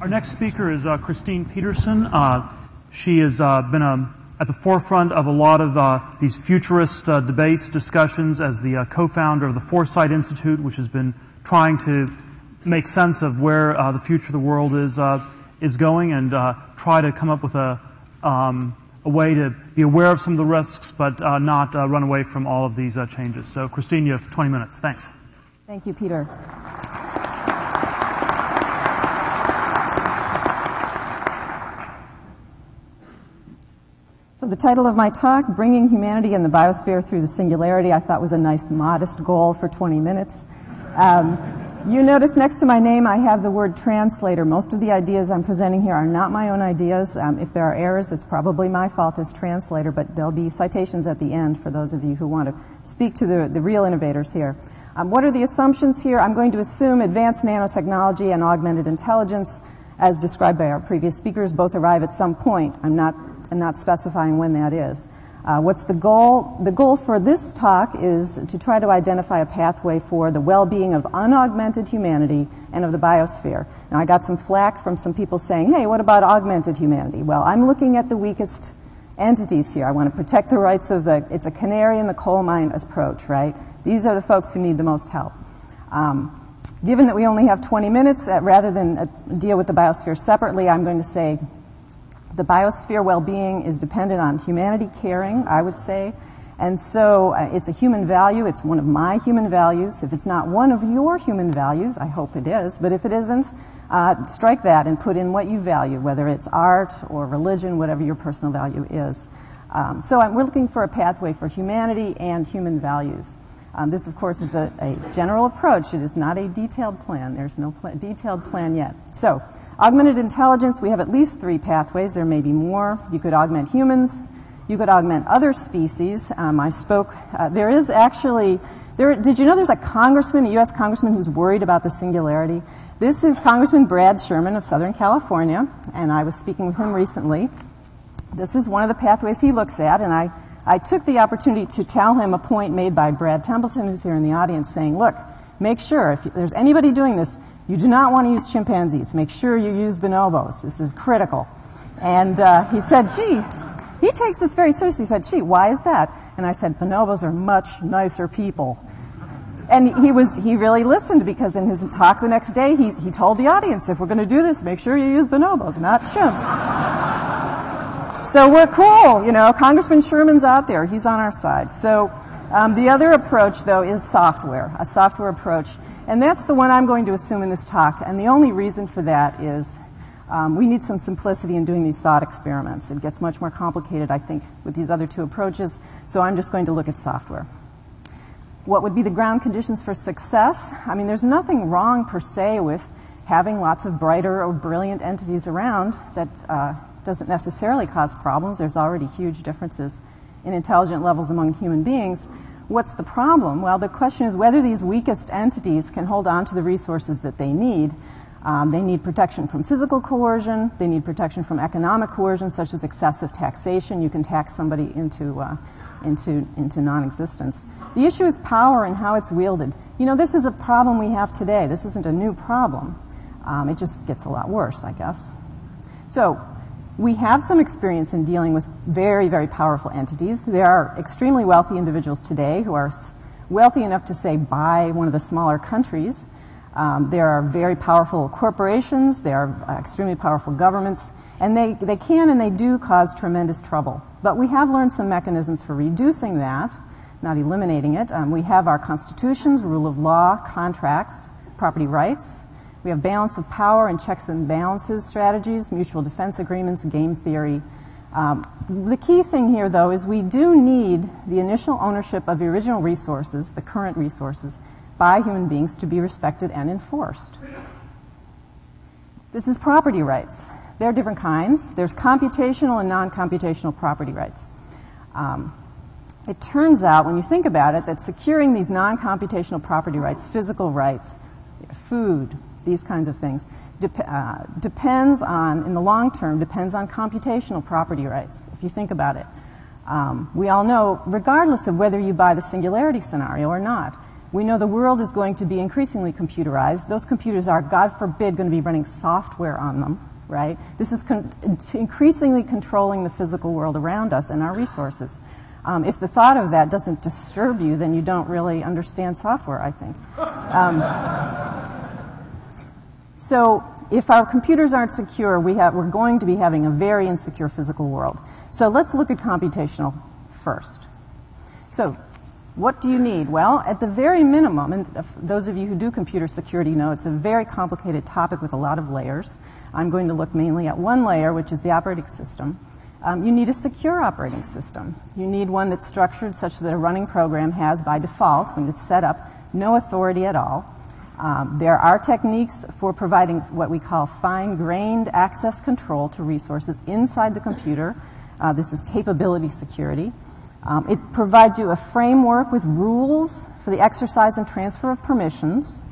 Our next speaker is uh, Christine Peterson. Uh, she has uh, been um, at the forefront of a lot of uh, these futurist uh, debates, discussions as the uh, co-founder of the Foresight Institute, which has been trying to make sense of where the future of the world is, is going and try to come up with a, um, a way to be aware of some of the risks, but not run away from all of these changes. So, Christine, you have 20 minutes. Thanks. Thank you, Peter. So the title of my talk, Bringing Humanity and the Biosphere Through the Singularity, I thought was a nice, modest goal for 20 minutes. Um, you notice next to my name I have the word translator. Most of the ideas I'm presenting here are not my own ideas. Um, if there are errors, it's probably my fault as translator, but there'll be citations at the end for those of you who want to speak to the, the real innovators here. Um, what are the assumptions here? I'm going to assume advanced nanotechnology and augmented intelligence, as described by our previous speakers, both arrive at some point. I'm not and not specifying when that is. Uh, what's the goal? The goal for this talk is to try to identify a pathway for the well-being of unaugmented humanity and of the biosphere. Now, I got some flack from some people saying, hey, what about augmented humanity? Well, I'm looking at the weakest entities here. I want to protect the rights of the, it's a canary in the coal mine approach, right? These are the folks who need the most help. Um, given that we only have 20 minutes, uh, rather than uh, deal with the biosphere separately, I'm going to say the biosphere well-being is dependent on humanity caring, I would say. And so uh, it's a human value. It's one of my human values. If it's not one of your human values, I hope it is, but if it isn't, uh, strike that and put in what you value, whether it's art or religion, whatever your personal value is. Um, so we're looking for a pathway for humanity and human values. Um, this, of course, is a, a, general approach. It is not a detailed plan. There's no pl detailed plan yet. So Augmented intelligence, we have at least three pathways. There may be more. You could augment humans. You could augment other species. Um, I spoke, uh, there is actually, there, did you know there's a congressman, a U.S. congressman who's worried about the singularity? This is Congressman Brad Sherman of Southern California, and I was speaking with him recently. This is one of the pathways he looks at, and I, I took the opportunity to tell him a point made by Brad Templeton, who's here in the audience, saying, look, make sure if there's anybody doing this, you do not want to use chimpanzees. Make sure you use bonobos. This is critical. And uh, he said, gee, he takes this very seriously. He said, gee, why is that? And I said, bonobos are much nicer people. And he was he really listened because in his talk the next day he, he told the audience if we're going to do this make sure you use bonobos not chimps. so we're cool, you know. Congressman Sherman's out there; he's on our side. So um, the other approach though is software, a software approach. And that's the one I'm going to assume in this talk. And the only reason for that is um, we need some simplicity in doing these thought experiments. It gets much more complicated, I think, with these other two approaches. So I'm just going to look at software. What would be the ground conditions for success? I mean, there's nothing wrong per se with having lots of brighter or brilliant entities around that uh, doesn't necessarily cause problems. There's already huge differences in intelligent levels among human beings. What's the problem? Well, the question is whether these weakest entities can hold on to the resources that they need. Um, they need protection from physical coercion. They need protection from economic coercion, such as excessive taxation. You can tax somebody into, uh, into, into non-existence. The issue is power and how it's wielded. You know, this is a problem we have today. This isn't a new problem. Um, it just gets a lot worse, I guess. So we have some experience in dealing with very, very powerful entities. There are extremely wealthy individuals today who are wealthy enough to, say, buy one of the smaller countries. Um, there are very powerful corporations, there are uh, extremely powerful governments, and they, they can and they do cause tremendous trouble. But we have learned some mechanisms for reducing that, not eliminating it. Um, we have our constitutions, rule of law, contracts, property rights, we have balance of power and checks and balances strategies, mutual defense agreements, game theory. Um, the key thing here, though, is we do need the initial ownership of the original resources, the current resources, by human beings to be respected and enforced. This is property rights. There are different kinds. There's computational and non-computational property rights. Um, it turns out, when you think about it, that securing these non-computational property rights, physical rights, food, these kinds of things, dep uh, depends on, in the long term, depends on computational property rights, if you think about it. Um, we all know, regardless of whether you buy the singularity scenario or not, We know the world is going to be increasingly computerized. Those computers are, God forbid, going to be running software on them, right? This is con- increasingly controlling the physical world around us and our resources. Um, if the thought of that doesn't disturb you, then you don't really understand software, I think. Um, so, if our computers aren't secure, we have, we're going to be having a very insecure physical world. So, let's look at computational first. So, what do you need? Well, at the very minimum, and those of you who do computer security know it's a very complicated topic with a lot of layers. I'm going to look mainly at one layer, which is the operating system. Um, you need a secure operating system. You need one that's structured such that a running program has, by default, when it's set up, no authority at all. Um, there are techniques for providing what we call fine grained access control to resources inside the computer. Uh, this is capability security. Um, it provides you a framework with rules for the exercise and transfer of permissions.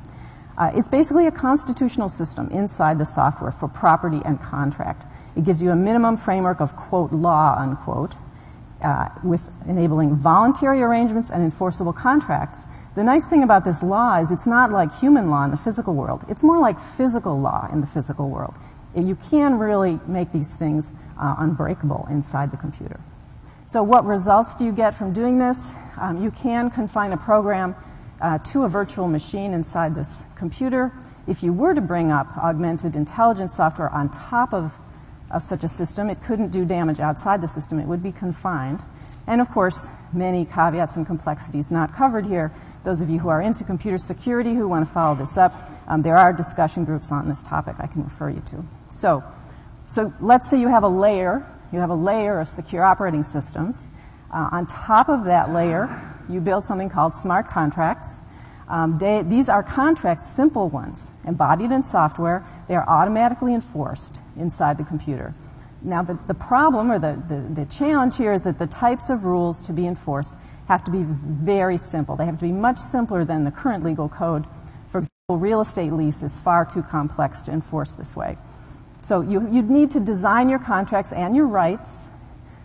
Uh, it's basically a constitutional system inside the software for property and contract. It gives you a minimum framework of, quote, law, unquote, uh, with enabling voluntary arrangements and enforceable contracts. The nice thing about this law is it's not like human law in the physical world. It's more like physical law in the physical world. You can really make these things uh, unbreakable inside the computer. So what results do you get from doing this? Um, you can confine a program uh, to a virtual machine inside this computer. If you were to bring up augmented intelligence software on top of, of such a system, it couldn't do damage outside the system. It would be confined. And of course, many caveats and complexities not covered here. Those of you who are into computer security who want to follow this up, um, there are discussion groups on this topic I can refer you to. So, so let's say you have a layer you have a layer of secure operating systems. Uh, on top of that layer, you build something called smart contracts. Um, they, these are contracts, simple ones, embodied in software. They are automatically enforced inside the computer. Now, the, the problem or the, the, the challenge here is that the types of rules to be enforced have to be very simple. They have to be much simpler than the current legal code. For example, real estate lease is far too complex to enforce this way. So you, you'd need to design your contracts and your rights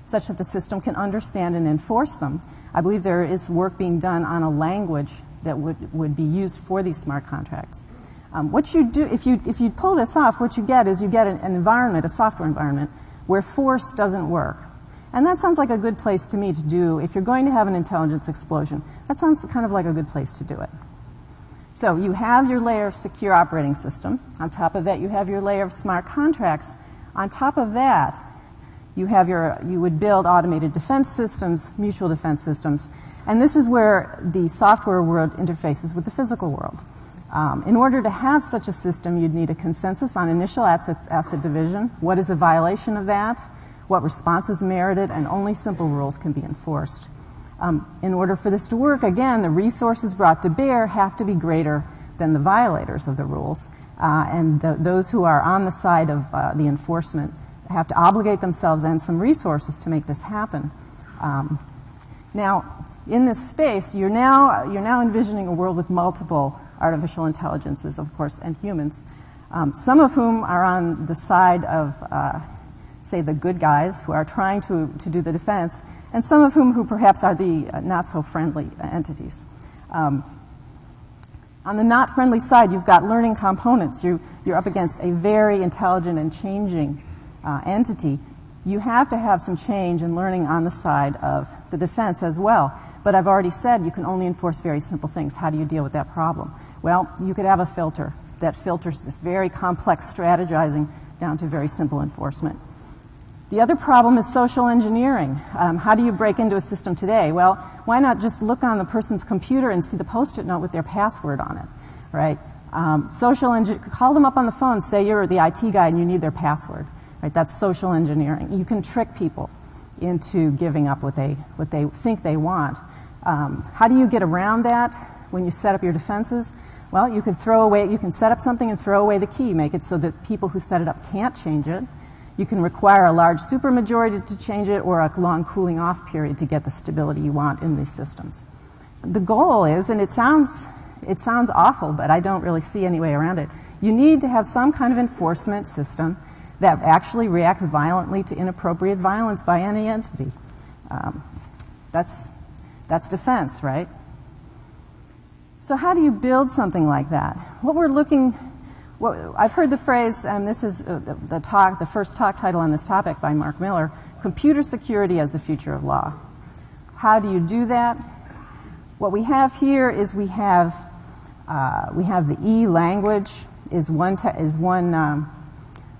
such that the system can understand and enforce them. I believe there is work being done on a language that would, would be used for these smart contracts. Um, what you do, if you, if you pull this off, what you get is you get an, an environment, a software environment, where force doesn't work. And that sounds like a good place to me to do if you're going to have an intelligence explosion. That sounds kind of like a good place to do it. So you have your layer of secure operating system. On top of that, you have your layer of smart contracts. On top of that, you have your, you would build automated defense systems, mutual defense systems. And this is where the software world interfaces with the physical world. Um, in order to have such a system, you'd need a consensus on initial asset, asset division. What is a violation of that? What response is merited? And only simple rules can be enforced. Um, in order for this to work, again, the resources brought to bear have to be greater than the violators of the rules. Uh, and those who are on the side of uh, the enforcement have to obligate themselves and some resources to make this happen. Um, now, in this space, you're now, you're now envisioning a world with multiple artificial intelligences, of course, and humans, um, some of whom are on the side of uh, say, the good guys who are trying to, to do the defense, and some of whom who perhaps are the uh, not so friendly entities. Um, on the not friendly side, you've got learning components. You, you're up against a very intelligent and changing uh, entity. You have to have some change in learning on the side of the defense as well. But I've already said you can only enforce very simple things. How do you deal with that problem? Well, you could have a filter that filters this very complex strategizing down to very simple enforcement. The other problem is social engineering. Um, how do you break into a system today? Well, why not just look on the person's computer and see the post-it note with their password on it, right? Um, social engi- call them up on the phone, say you're the IT guy and you need their password, right? That's social engineering. You can trick people into giving up what they, what they think they want. Um, how do you get around that when you set up your defenses? Well, you can throw away, you can set up something and throw away the key, make it so that people who set it up can't change it. You can require a large supermajority to change it or a long cooling off period to get the stability you want in these systems. The goal is, and it sounds, it sounds awful, but I don't really see any way around it. You need to have some kind of enforcement system that actually reacts violently to inappropriate violence by any entity. Um, that's, that's defense, right? So, how do you build something like that? What we're looking, what, I've heard the phrase, and this is uh, the, the talk, the first talk title on this topic by Mark Miller computer security as the future of law. How do you do that? What we have here is we have, uh, we have the E language is one, is one, um,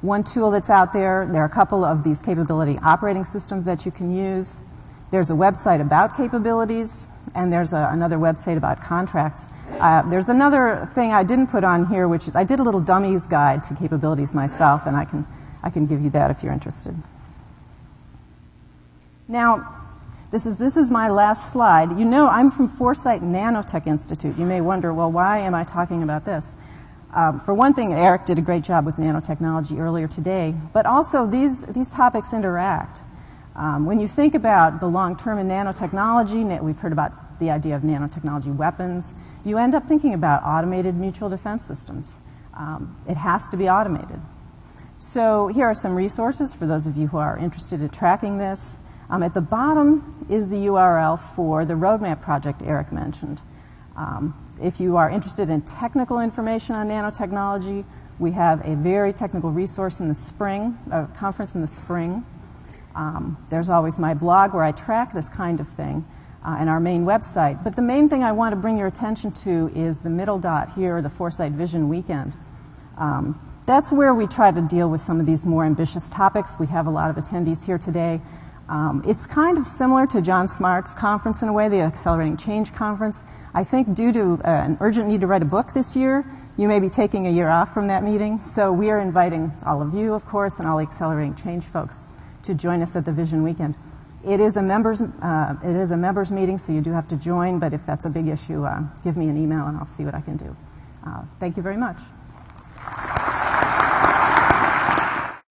one tool that's out there. There are a couple of these capability operating systems that you can use. There's a website about capabilities, and there's a, another website about contracts. Uh, there's another thing I didn't put on here, which is I did a little dummies guide to capabilities myself, and I can, I can give you that if you're interested. Now, this is, this is my last slide. You know, I'm from Foresight Nanotech Institute. You may wonder, well, why am I talking about this? Um, for one thing, Eric did a great job with nanotechnology earlier today, but also these, these topics interact. Um, when you think about the long term in nanotechnology, we've heard about the idea of nanotechnology weapons, you end up thinking about automated mutual defense systems. Um, it has to be automated. So, here are some resources for those of you who are interested in tracking this. Um, at the bottom is the URL for the roadmap project Eric mentioned. Um, if you are interested in technical information on nanotechnology, we have a very technical resource in the spring, a conference in the spring. Um, there's always my blog where I track this kind of thing uh, and our main website. But the main thing I want to bring your attention to is the middle dot here, the Foresight Vision Weekend. Um, that's where we try to deal with some of these more ambitious topics. We have a lot of attendees here today. Um, it's kind of similar to John Smart's conference in a way, the Accelerating Change Conference. I think due to uh, an urgent need to write a book this year, you may be taking a year off from that meeting. So we are inviting all of you, of course, and all the Accelerating Change folks to join us at the Vision Weekend. It is a members, uh, it is a members meeting, so you do have to join. But if that's a big issue, uh, give me an email and I'll see what I can do. Uh, thank you very much.